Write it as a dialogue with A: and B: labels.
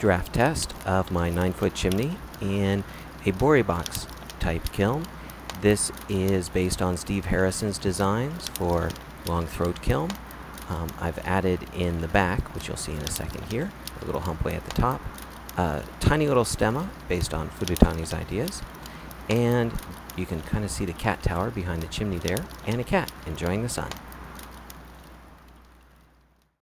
A: draft test of my 9 foot chimney in a Bourry box type kiln. This is based on Steve Harrison's designs for long throat kiln. Um, I've added in the back, which you'll see in a second here, a little humpway at the top, a tiny little sutema based on Furutani's ideas, and you can kind of see the cat tower behind the chimney there, and a cat enjoying the sun.